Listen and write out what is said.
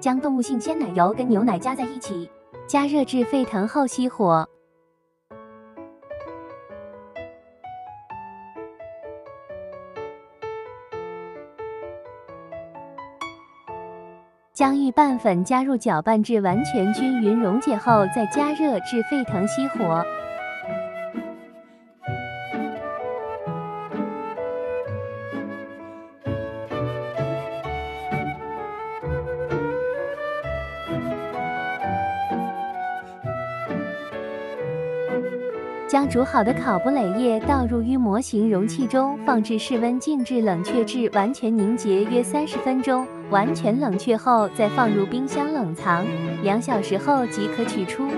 将动物性鲜奶油跟牛奶加在一起，加热至沸腾后熄火。将预拌粉加入搅拌至完全均匀溶解后，再加热至沸腾熄火。将煮好的烤布蕾液倒入预模型容器中，放置室温静置冷却至完全凝结约三十分钟。完全冷却后，再放入冰箱冷藏，两小时后即可取出。